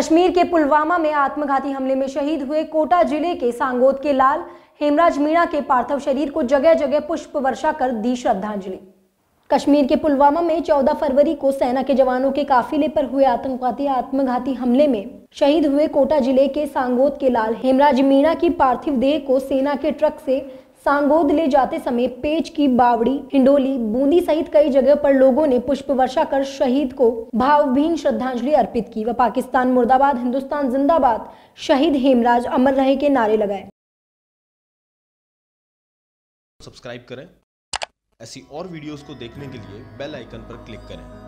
कश्मीर के पुलवामा में आत्मघाती हमले में शहीद हुए कोटा ज़िले के सांगोद के लाल, हेमराज मीणा के पार्थिव शरीर को जगह जगह पुष्प वर्षा कर दी श्रद्धांजलि। कश्मीर के पुलवामा में 14 फरवरी को सेना के जवानों के काफिले पर हुए आतंकवादी आत्मघाती हमले में शहीद हुए कोटा ज़िले के सांगोद के लाल, हेमराज मीणा की पार्थिव देह को सेना के ट्रक से सांगोद ले जाते समय पेज की बावड़ी, हिंडोली, बूंदी सहित कई जगह पर लोगों ने पुष्प वर्षा कर शहीद को भावभीन श्रद्धांजलि अर्पित की व पाकिस्तान, मुर्दाबाद, हिंदुस्तान, जिंदाबाद शहीद हेमराज अमर रहे के नारे लगाए। सब्सक्राइब करें। ऐसी और वीडियोस को देखने के लिए बेल आइकन पर क्लिक करें।